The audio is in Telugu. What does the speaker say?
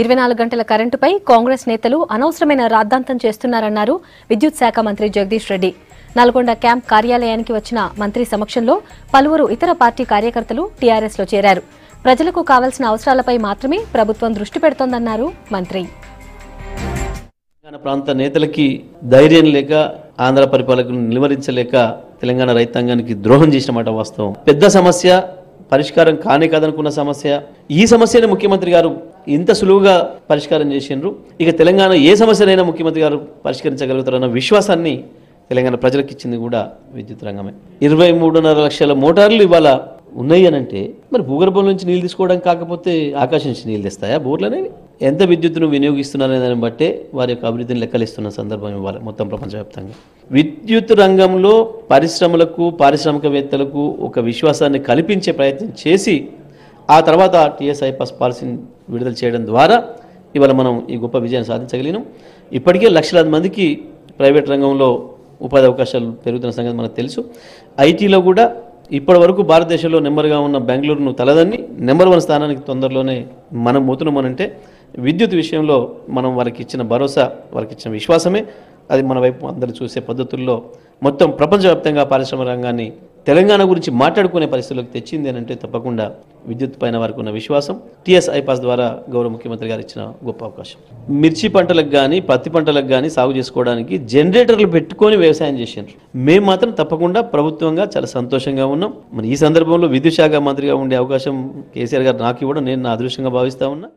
ఇరవై నాలుగు గంటల కరెంటుపై కాంగ్రెస్ నేతలు అనవసరమైన రాద్ధాంతం చేస్తున్నారన్నారు విద్యుత్ శాఖ మంత్రి జగదీష్ రెడ్డి. నల్గొండ క్యాంప్ కార్యాలయానికి వచ్చిన మంత్రి సమక్షంలో పలువురు ఇతర పార్టీ కార్యకర్తలు టీఆర్ఎస్లో చేరారు. ప్రజలకు కావాల్సిన అవసరాలపై మాత్రమే ప్రభుత్వం దృష్టి పెడుతోందన్నారు మంత్రి. తెలంగాణ ప్రాంత నేతలకి ధైర్యం లేక ఆంధ్ర పరిపాలకులను నిలువరించలేక తెలంగాణ రైతాంగానికి ద్రోహం చేసినమాట వాస్తవం. పెద్ద సమస్య పరిష్కారం కానే కాదనుకున్న సమస్య. ఈ సమస్యని ముఖ్యమంత్రి గారు ఇంత సులువుగా పరిష్కారం చేసిండ్రు. ఇక తెలంగాణ ఏ సమస్యనైనా ముఖ్యమంత్రి గారు పరిష్కరించగలుగుతారన్న విశ్వాసాన్ని తెలంగాణ ప్రజలకు ఇచ్చింది కూడా విద్యుత్ రంగమే. ఇరవై మూడున్నర లక్షల మోటార్లు ఇవాళ ఉన్నాయి అని అంటే మరి భూగర్భం నుంచి నీళ్ళు తీసుకోవడం కాకపోతే ఆకాశం నుంచి నీళ్ళు తెస్తాయా బోర్లు అనేవి ఎంత విద్యుత్తును వినియోగిస్తున్నారనే దాన్ని బట్టే వారి యొక్క అభివృద్ధిని లెక్కలిస్తున్న సందర్భం ఇవ్వాలి మొత్తం ప్రపంచవ్యాప్తంగా. విద్యుత్ రంగంలో పరిశ్రమలకు పారిశ్రామికవేత్తలకు ఒక విశ్వాసాన్ని కల్పించే ప్రయత్నం చేసి ఆ తర్వాత టీఎస్ఐ పాస్ పాలసీని విడుదల చేయడం ద్వారా ఇవాళ మనం ఈ గొప్ప విజయాన్ని సాధించగలిగినాం. ఇప్పటికే లక్షలాది మందికి ప్రైవేట్ రంగంలో ఉపాధి అవకాశాలు పెరుగుతున్న సంగతి మనకు తెలుసు. ఐటీలో కూడా ఇప్పటి వరకు భారతదేశంలో నెంబర్గా ఉన్న బెంగళూరును తలదన్ని నెంబర్ వన్ స్థానానికి తొందరలోనే మనం పోతున్నామనంటే విద్యుత్ విషయంలో మనం వారికి ఇచ్చిన భరోసా వారికి ఇచ్చిన విశ్వాసమే. అది మన వైపు అందరూ చూసే పద్ధతుల్లో మొత్తం ప్రపంచవ్యాప్తంగా పారిశ్రామిక రంగాన్ని తెలంగాణ గురించి మాట్లాడుకునే పరిస్థితిలోకి తెచ్చింది అంటే తప్పకుండా విద్యుత్ పైన వారికి ఉన్న విశ్వాసం. టీఎస్ ఐపాస్ ద్వారా గౌరవ ముఖ్యమంత్రి గారు ఇచ్చిన గొప్ప అవకాశం. మిర్చి పంటలకు కానీ పత్తి పంటలకు కానీ సాగు చేసుకోవడానికి జనరేటర్లు పెట్టుకొని వ్యవసాయం చేసిండ్రు. మేము మాత్రం తప్పకుండా ప్రభుత్వంగా చాలా సంతోషంగా ఉన్నాం. మరి ఈ సందర్భంలో విద్యుత్ శాఖ మంత్రిగా ఉండే అవకాశం కేసీఆర్ గారు నాకు ఇవ్వడం నేను నా అదృష్టంగా భావిస్తా ఉన్నా.